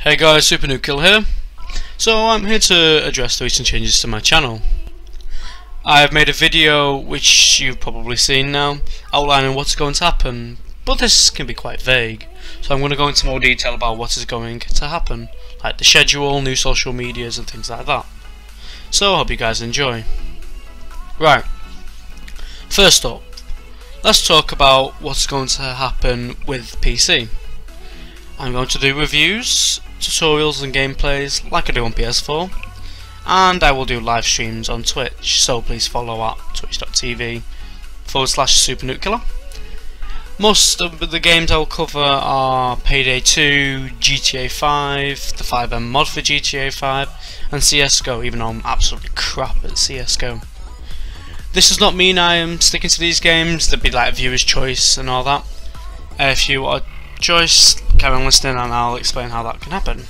Hey guys, SuperNukeKiller here. So I'm here to address the recent changes to my channel. I've made a video, which you've probably seen now, outlining what's going to happen, but this can be quite vague. So I'm going to go into more detail about what is going to happen, like the schedule, new social medias and things like that. So I hope you guys enjoy. Right, first up, let's talk about what's going to happen with PC. I'm going to do reviews, tutorials and gameplays like I do on PS4 and I will do live streams on Twitch so please follow at twitch.tv forward slash supernukekiller. Most of the games I will cover are Payday 2, GTA 5, the FiveM mod for GTA 5 and CSGO even though I'm absolutely crap at CSGO. This does not mean I am sticking to these games, there'd be like viewer's choice and all that. Uh, if you are choice, carry on listening and I'll explain how that can happen.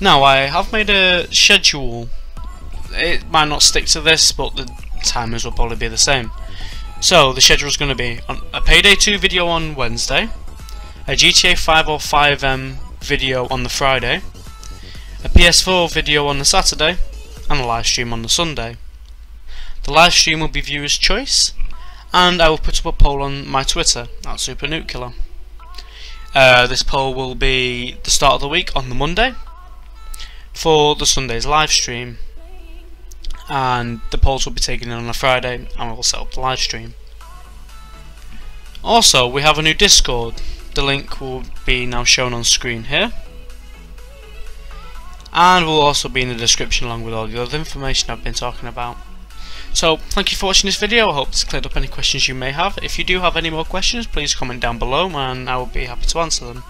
Now I have made a schedule. It might not stick to this, but the timers will probably be the same. So the schedule is going to be a Payday 2 video on Wednesday, a GTA 5 or FiveM video on the Friday, a PS4 video on the Saturday, and a live stream on the Sunday. The live stream will be viewer's choice, and I will put up a poll on my Twitter at SuperNukeKiller. Uh, this poll will be the start of the week on the Monday for the Sunday's live stream and the polls will be taken in on a Friday and we'll set up the live stream. Also we have a new Discord, the link will be now shown on screen here and will also be in the description along with all the other information I've been talking about. So, thank you for watching this video, I hope this cleared up any questions you may have. If you do have any more questions, please comment down below and I will be happy to answer them.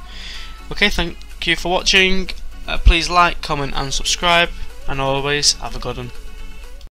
Okay, thank you for watching, uh, please like, comment and subscribe, and always have a good one.